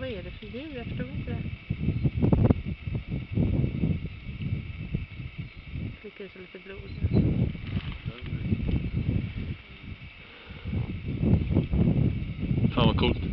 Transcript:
Vad är det för djur? Jag tror inte det. Slickar ut sig lite blod. Fan vad coolt.